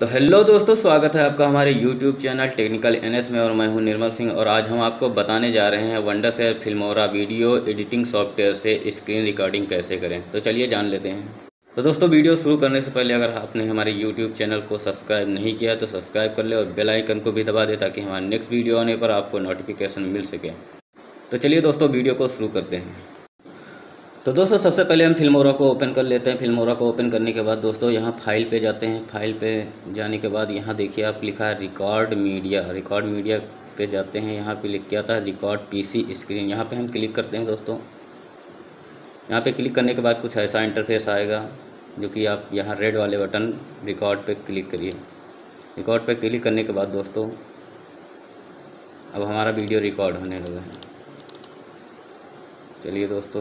तो हेलो दोस्तों, स्वागत है आपका हमारे यूट्यूब चैनल टेक्निकल एनएस में और मैं हूँ निर्मल सिंह और आज हम आपको बताने जा रहे हैं Wondershare Filmora video editing software से स्क्रीन रिकॉर्डिंग कैसे करें। तो चलिए जान लेते हैं। तो दोस्तों वीडियो शुरू करने से पहले अगर आपने हमारे यूट्यूब चैनल को सब्सक्राइब नहीं किया तो सब्सक्राइब कर ले और बेल आइकन को भी दबा दे ताकि हमारे नेक्स्ट वीडियो आने पर आपको नोटिफिकेशन मिल सके। तो चलिए दोस्तों वीडियो को शुरू करते हैं। तो दोस्तों, सबसे पहले हम फिल्मोरा को ओपन कर लेते हैं। फिल्मोरा को ओपन करने के बाद दोस्तों, यहाँ फ़ाइल पे जाते हैं। फ़ाइल पे जाने के बाद यहाँ देखिए, आप लिखा है रिकॉर्ड मीडिया रिकॉर्ड मीडिया पे जाते हैं। यहाँ पे लिख के आता है रिकॉर्ड पीसी स्क्रीन यहाँ पे हम क्लिक करते हैं दोस्तों। यहाँ पे क्लिक करने के बाद कुछ ऐसा इंटरफेस आएगा, जो कि आप यहाँ रेड वाले बटन रिकॉर्ड पे क्लिक करिए। रिकॉर्ड पे क्लिक करने के बाद दोस्तों, अब हमारा वीडियो रिकॉर्ड होने लगा है। चलिए दोस्तों।